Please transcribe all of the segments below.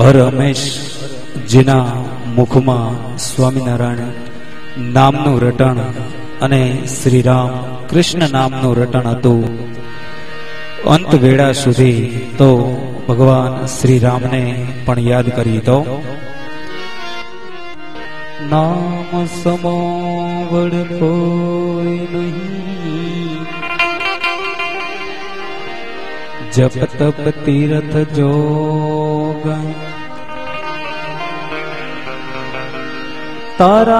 રમેશ જેના મુખમાં સ્વામિનારાયણ નામનું રટણ અને શ્રીરામ કૃષ્ણ નામનું રટણ હતું. અંત વેળા સુધી તો ભગવાન શ્રી રામને પણ યાદ કરી તો. નામ સમો વડ કોઈ નહીં. जप तप तीर्थ जोग तारा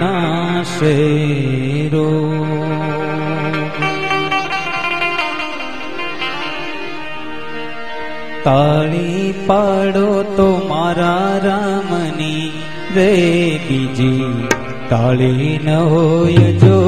नाशरो ताडी पाडो मारा रामनी। રે બીજી તાળી ન હોય જો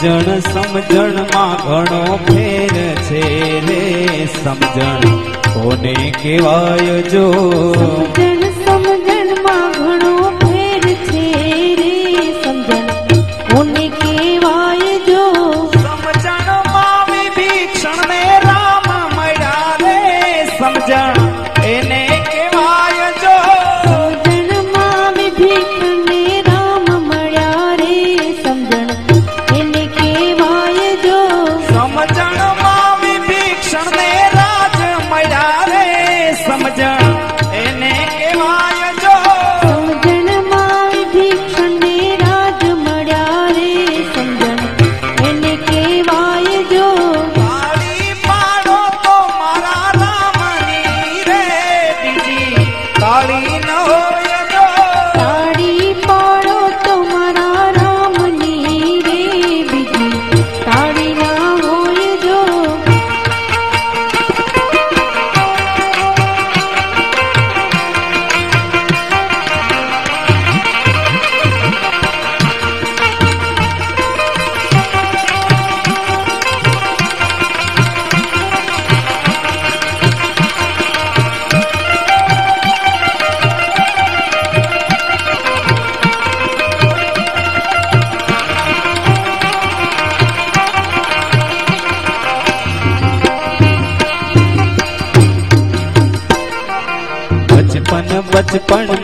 સમજણ સમજણમાં ઘણો ફેર છે રે. સમજણ કોને કહેવાય જો? સમજણ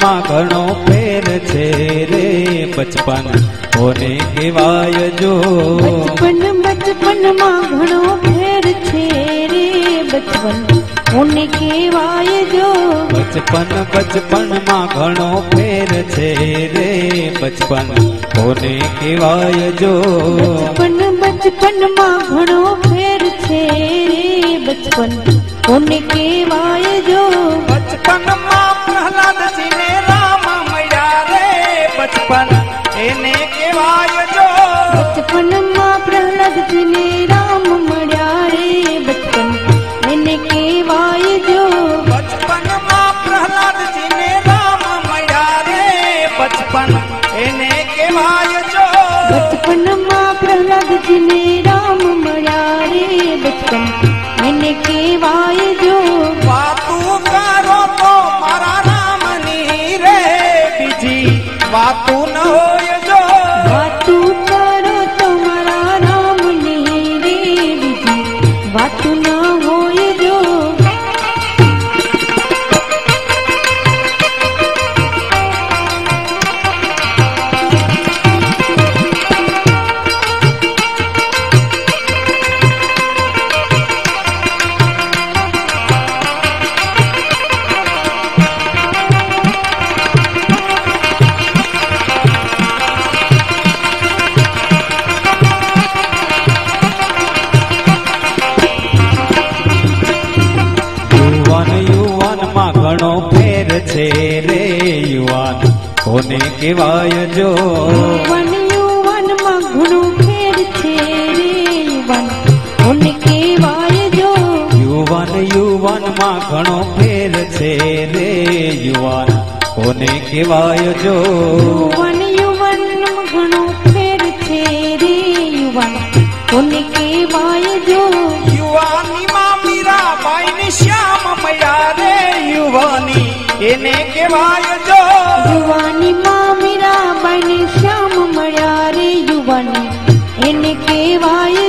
બચપનમાં ઘણો ફેર છે રે બચપન. કોને કહેવાય જો? બચપન બચપનમાં ઘણો ફેર છે રે બચપન. કોને કહેવાય જો? બચપન બચપનમાં ઘણો ફેર છે રે બચપન. કોને કહેવાય જો? બચપન બચપનમાં ઘણો ફેર છે રે બચપન. કોને કહેવાય જો? બચપનમાં પ્રહલાદજી બચપનમાં પ્રહલાદજીને રામ મળ્યા રે બચપન એને કહેવાય જો બચપનમાં પ્રહલાદજી ને રામ મળ્યા રે બચપન એને કહેવાય જો બચપનમાં છે રે યુવાન કોને કહેવાય જો યુવાન યુવાનમાં ઘણો ફેર છે રે યુવાન કોને કહેવાય જો યુવાન યુવાનમાં ઘણો ફેર છે રે યુવાન કોને કહેવાય જો યુવાન એને કહેવાય જો. યુવાનીમાં મીરાબાઈને શ્યામ મળ્યા રે યુવાની. એને કહેવાય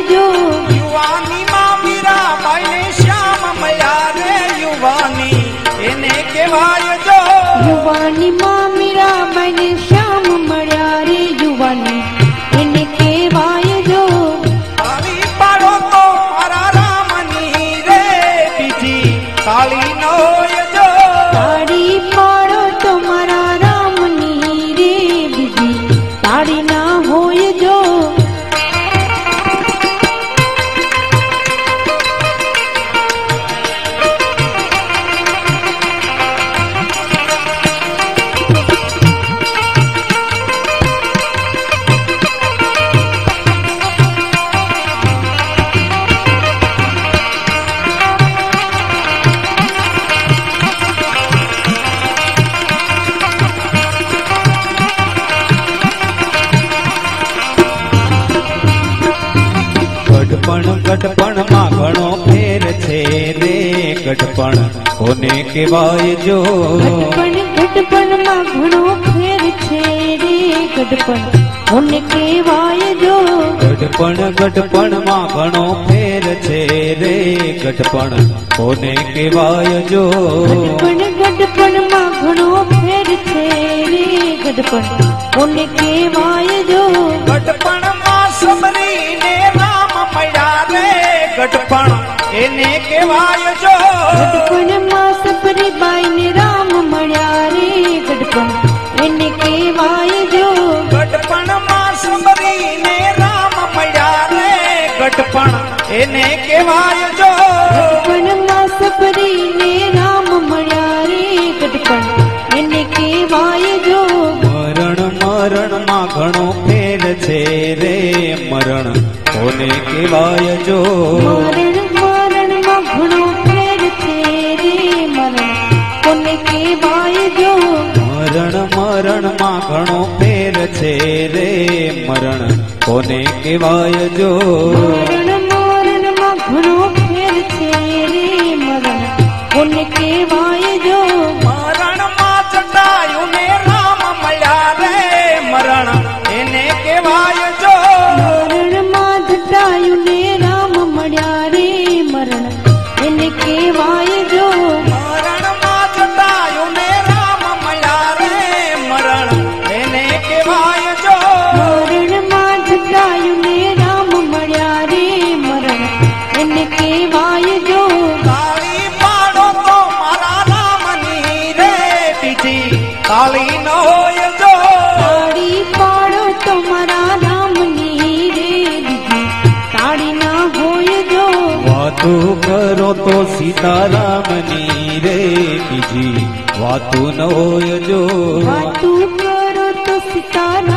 ગઢપણમાં ઘણો ફેર છે રે ગઢપણ કોને કહેવાય જો? ગઢપણ ગઢપણમાં ઘણો ફેર છે રે ગઢપણ કોને કહેવાય જો? ગઢપણ ગઢપણમાં ઘણો ફેર છે રે ગઢપણ કોને કહેવાય જો? ગઢપણ ગઢપણમાં ઘણો ફેર છે રે ગઢપણ કોને કહેવાય જો? ગઢપણમાં સબરીને રામ મળ્યા રે ગઢપણ એને કહેવાય જો. ગઢપણમાં સપરી બાઈને રામ મળ્યા રે ગઢપણ. એને કહેવાય જો. ગઢપણમાં સબરીને રામ મળ્યા રે ગઢપણ. એને કહેવાય જો. ગઢપણમાં સપરીને રામ મળ્યા રે ગઢપણ. એને કહેવાય જો. મરણ મરણમાં ઘણો ફેર છે રે મરણ કોને કહેવાય જો? મરણ મરણમાં ઘણો ફેર છે રે મરણ. કોને કહેવાય જો? વાતો કરો તો સીતારામની રે બીજી વાતો ન હોય જો. વાતો કરો તો સીતારામ